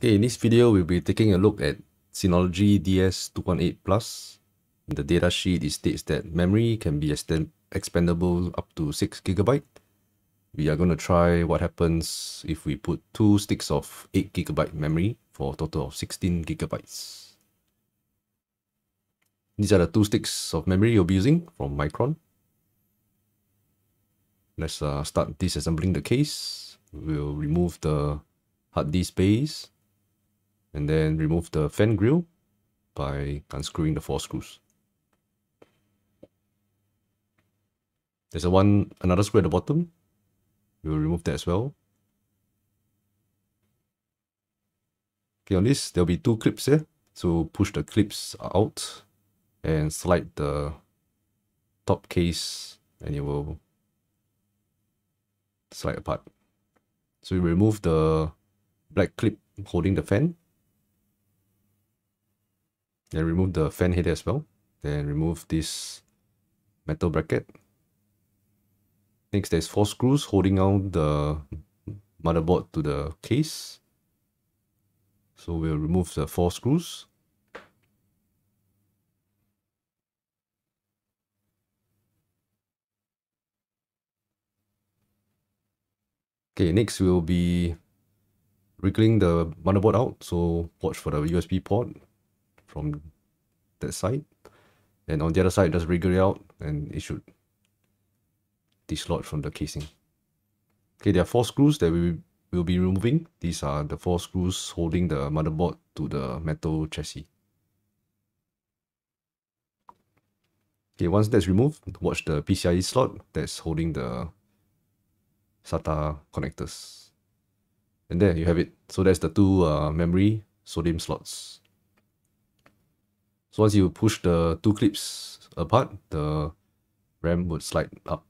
Okay, in this video, we'll be taking a look at Synology DS218 Plus. In the datasheet, it states that memory can be expandable up to 6 gigabyte. We are going to try what happens if we put two sticks of 8 gigabyte memory for a total of 16 gigabytes. These are the two sticks of memory you'll be using from Micron. Let's uh, start disassembling the case. We'll remove the hard disk base and then remove the fan grill by unscrewing the four screws. There's a one another screw at the bottom. We'll remove that as well. Okay, on this there'll be two clips here. So push the clips out and slide the top case and it will slide apart. So we remove the black clip holding the fan then remove the fan head as well. Then remove this metal bracket. Next, there's four screws holding on the motherboard to the case. So we'll remove the four screws. Okay, next we'll be wriggling the motherboard out. So watch for the USB port from that side. And on the other side, just wriggle it out and it should dislodge from the casing. Okay, there are four screws that we will be removing. These are the four screws holding the motherboard to the metal chassis. Okay, once that's removed, watch the PCIe slot that's holding the SATA connectors. And there you have it. So that's the two uh, memory SO-DIMM slots. So once you push the two clips apart, the RAM would slide up.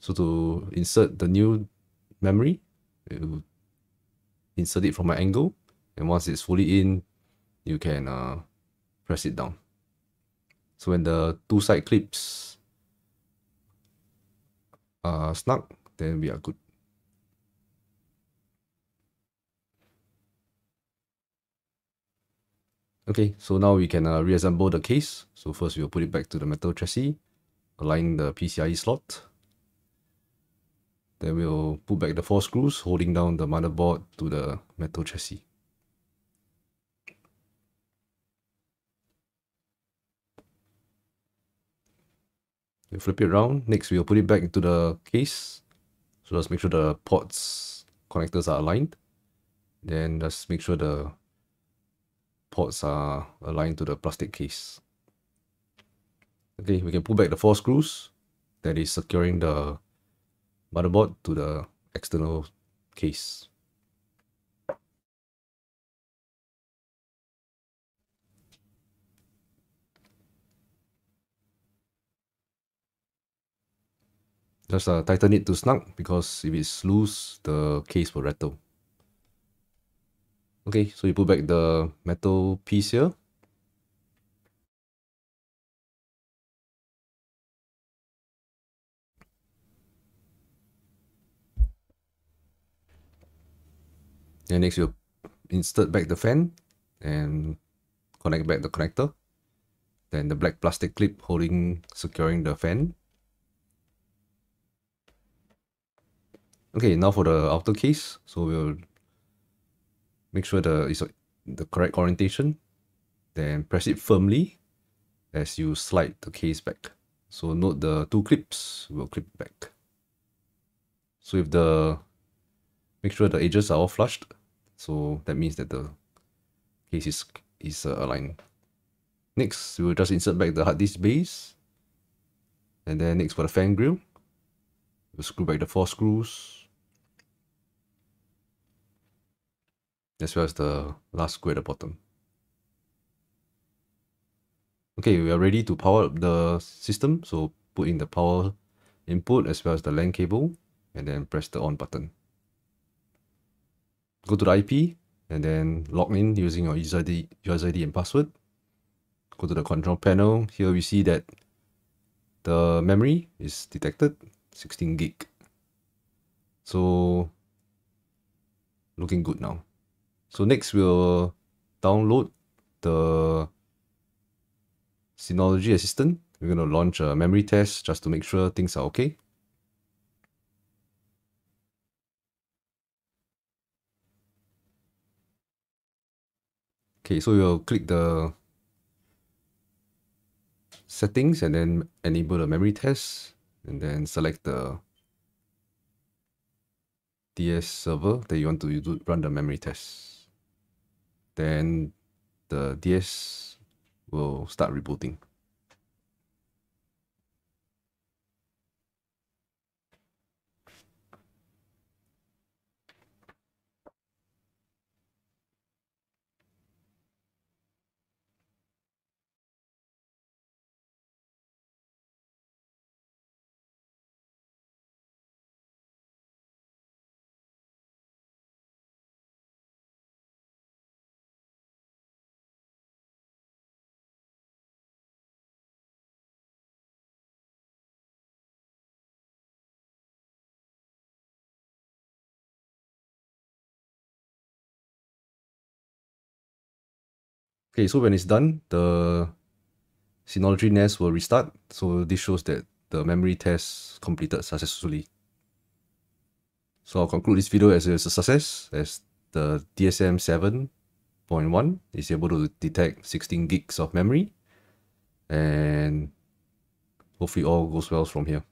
So to insert the new memory, you insert it from an angle, and once it's fully in, you can uh, press it down. So when the two side clips are snug, then we are good. Okay, so now we can uh, reassemble the case. So first we'll put it back to the metal chassis, align the PCIe slot. Then we'll put back the four screws holding down the motherboard to the metal chassis. We flip it around. Next, we'll put it back into the case. So let's make sure the ports connectors are aligned. Then let's make sure the ports are aligned to the plastic case. Okay, we can pull back the four screws that is securing the motherboard to the external case. Just uh, tighten it to snug because if it's loose, the case will rattle. Okay, so you put back the metal piece here. And next you insert back the fan and connect back the connector. Then the black plastic clip holding, securing the fan. Okay, now for the outer case. So we'll make sure the is the correct orientation then press it firmly as you slide the case back. So note the two clips will clip back. So if the make sure the edges are all flushed so that means that the case is is uh, aligned. Next we will just insert back the hard disk base. And then next for the fan grill we'll screw back the four screws as well as the last screw at the bottom. Okay, we are ready to power up the system. So put in the power input as well as the LAN cable and then press the on button. Go to the IP and then log in using your user ID, user ID and password. Go to the control panel. Here we see that the memory is detected 16 gig. So looking good now. So next we'll download the Synology Assistant. We're going to launch a memory test just to make sure things are okay. Okay, so we'll click the settings and then enable the memory test and then select the DS server that you want to run the memory test. Then the DS will start rebooting. Okay, so when it's done, the Synology NAS will restart. So this shows that the memory test completed successfully. So I'll conclude this video as a success as the DSM 7.1 is able to detect 16 gigs of memory and hopefully all goes well from here.